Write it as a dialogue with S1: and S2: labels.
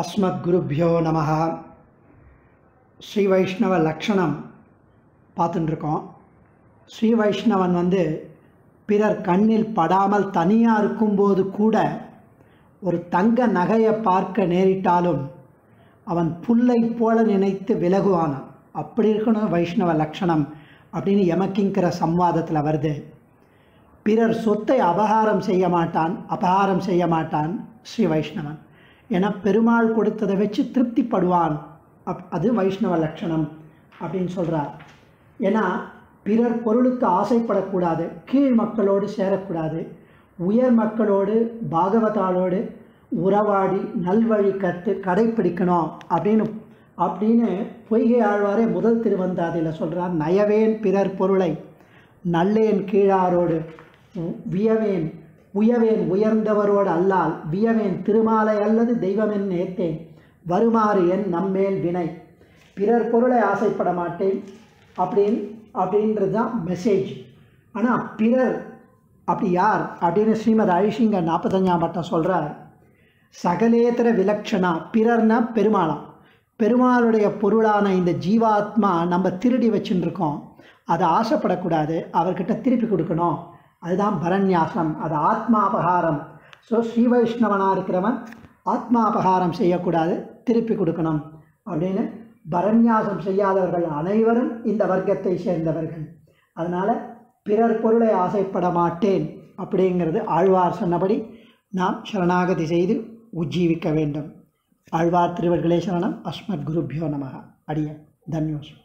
S1: அஸ்மத்குருப்யோ நம ஸ்ரீ வைஷ்ணவ லக்ஷணம் பார்த்துட்டுருக்கோம். ஸ்ரீ வைஷ்ணவன் வந்து பிறர் கண்ணில் படாமல் தனியாக இருக்கும்போது கூட ஒரு தங்க நகையை பார்க்க நேரிட்டாலும் அவன் புல்லை போல நினைத்து விலகுவானான் அப்படி இருக்கணும் வைஷ்ணவ லக்ஷணம் அப்படின்னு எமக்கிங்கிற சம்வாதத்தில் வருது. பிறர் சொத்தை அபகாரம் செய்ய மாட்டான் அபகாரம் செய்ய மாட்டான் ஸ்ரீ வைஷ்ணவன் என பெருமாள் கொடுத்ததை வச்சு திருப்திப்படுவான். அப் அது வைஷ்ணவ லட்சணம் அப்படின்னு சொல்கிறார் ஏன்னா பிறர் பொருளுக்கு ஆசைப்படக்கூடாது கீழ் மக்களோடு சேரக்கூடாது உயர் மக்களோடு பாகவதாளோடு உறவாடி நல்வழி கற்று கடைப்பிடிக்கணும் அப்படின்னு அப்படின்னு பொய்கை ஆழ்வாரே முதல் திருவந்தாதியில் சொல்கிறார் நயவேன் பிறர் பொருளை நல்லேன் கீழாரோடு வியவேன் உயவேன் உயர்ந்தவரோடு அல்லால் வியவேன் திருமாலை அல்லது தெய்வமென் நேர்த்தேன். வருமாறு என் நம்மேல் வினை. பிறர் பொருளை ஆசைப்பட மாட்டேன். அப்படின்னு அப்படின்றது தான் மெசேஜ் ஆனால் பிறர் அப்படி யார்? அப்படின்னு ஸ்ரீமத் அழிஷிங்க நாற்பத்தஞ்சாம் பட்டம் சொல்கிறார் சகலேதர விலட்சணா பிறர்னா பெருமாளாம் பெருமாளுடைய பொருளான இந்த ஜீவாத்மா நம்ம திருடி வச்சுருக்கோம் அதை ஆசைப்படக்கூடாது அவர்கிட்ட திருப்பி கொடுக்கணும். அதுதான் பரநியாசம் அது ஆத்மாபகாரம். ஸோ ஸ்ரீ வைஷ்ணவனாக இருக்கிறவன் ஆத்மாபகாரம் செய்யக்கூடாது திருப்பி கொடுக்கணும் அப்படின்னு பரநியாசம் செய்யாதவர்கள் அனைவரும் இந்த வர்க்கத்தை சேர்ந்தவர்கள். அதனால் பிறர் பொருளை ஆசைப்பட மாட்டேன் அப்படிங்கிறது ஆழ்வார் சொன்னபடி நாம் சரணாகதி செய்து உஜ்ஜீவிக்க வேண்டும். ஆழ்வார் திருவர்களே சரணம். அஸ்மத் குருபியோ நமக அடிய தன்யோஸ்மி.